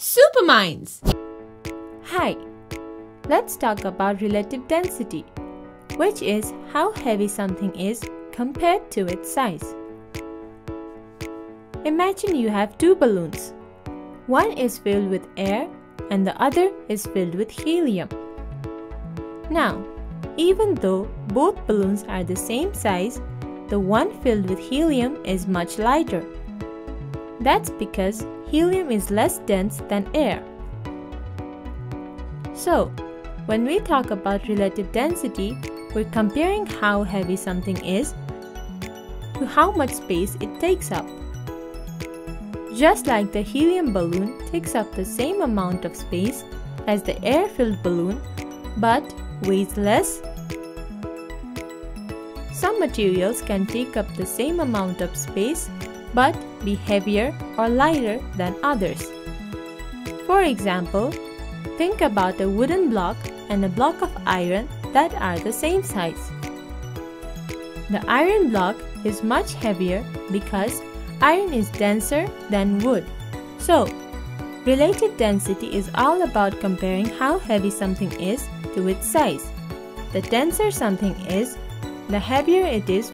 SuperMindz! Hi, let's talk about relative density, which is how heavy something is compared to its size. Imagine you have two balloons. One is filled with air and the other is filled with helium. Now, even though both balloons are the same size, the one filled with helium is much lighter. That's because helium is less dense than air. So, when we talk about relative density, we're comparing how heavy something is to how much space it takes up. Just like the helium balloon takes up the same amount of space as the air-filled balloon but weighs less, some materials can take up the same amount of space but be heavier or lighter than others. For example, think about a wooden block and a block of iron that are the same size. The iron block is much heavier because iron is denser than wood. So, relative density is all about comparing how heavy something is to its size. The denser something is, the heavier it is